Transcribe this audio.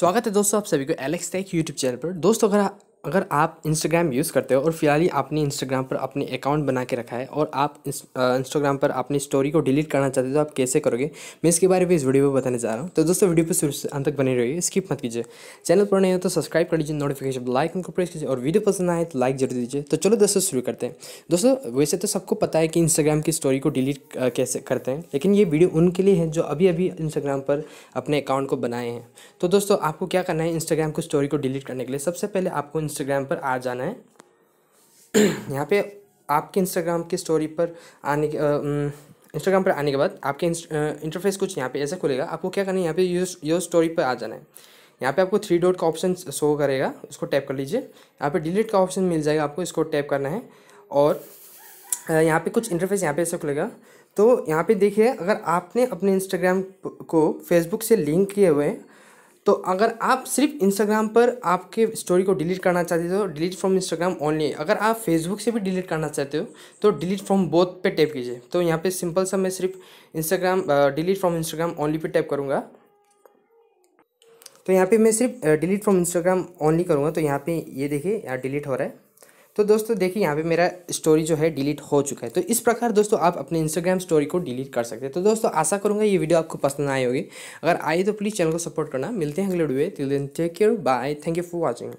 स्वागत है दोस्तों आप सभी को एलेक्स टेक यूट्यूब चैनल पर। दोस्तों अगर अगर आप इंस्टाग्राम यूज़ करते हो और फ़िलहाल ही आपने इंस्टाग्राम पर अपने अकाउंट बना के रखा है और आप इंस्टाग्राम पर अपनी स्टोरी को डिलीट करना चाहते हो तो आप कैसे करोगे? मैं इसके बारे में इस वीडियो में बताने जा रहा हूँ। तो दोस्तों वीडियो पर शुरू से अंत तक बने रहिए स्किप मत कीजिए। चैनल पर नहीं हो तो सब्सक्राइब कर लीजिए नोटिफिकेशन लाइक उनको प्रेस कीजिए और वीडियो पसंद आए तो लाइक ज़रूर दीजिए। तो चलो दोस्तों, शुरू करते हैं। दोस्तों, वैसे तो सबको पता है कि इंस्टाग्राम की स्टोरी को डिलीट कैसे करते हैं, लेकिन ये वीडियो उनके लिए है जो अभी अभी इंस्टाग्राम पर अपने अकाउंट को बनाए हैं। तो दोस्तों, आपको क्या करना है इंस्टाग्राम की स्टोरी को डिलीट करने के लिए? सबसे पहले आपको इंस्टाग्राम पर आ जाना है। यहाँ पे आपके इंस्टाग्राम की स्टोरी पर आने के इंस्टाग्राम पर आने के बाद आपके इंटरफेस कुछ यहाँ पे ऐसा खुलेगा। आपको क्या करना है? यहाँ पे यूज़ योर स्टोरी पर आ जाना है। यहाँ पे आपको थ्री डॉट का ऑप्शन शो करेगा। उसको टैप कर लीजिए। यहाँ पे डिलीट का ऑप्शन मिल जाएगा आपको। इसको टैप करना है। और यहाँ पे कुछ इंटरफेस यहाँ पे ऐसा खुलेगा। तो यहाँ पे देखिए, अगर आपने अपने इंस्टाग्राम को फेसबुक से लिंक किए हुए हैं तो अगर आप सिर्फ़ इंस्टाग्राम पर आपके स्टोरी को डिलीट करना चाहते हो डिलीट फ्रॉम इंस्टाग्राम ओनली अगर आप फेसबुक से भी डिलीट करना चाहते हो तो डिलीट फ्रॉम बोथ पे टैप कीजिए। तो यहाँ पे सिंपल सा मैं सिर्फ़ Instagram delete from Instagram only पे टैप करूँगा। तो यहाँ पे मैं सिर्फ़ डिलीट फ्रॉम इंस्टाग्राम ओनली करूँगा। तो यहाँ पे ये देखिए, यहाँ डिलीट हो रहा है। तो दोस्तों, देखिए, यहाँ पे मेरा स्टोरी जो है डिलीट हो चुका है। तो इस प्रकार दोस्तों, आप अपने इंस्टाग्राम स्टोरी को डिलीट कर सकते हैं। तो दोस्तों, आशा करूँगा ये वीडियो आपको पसंद आई होगी। अगर आई तो प्लीज़ चैनल को सपोर्ट करना। मिलते हैं अगले video till then take care bye thank you for watching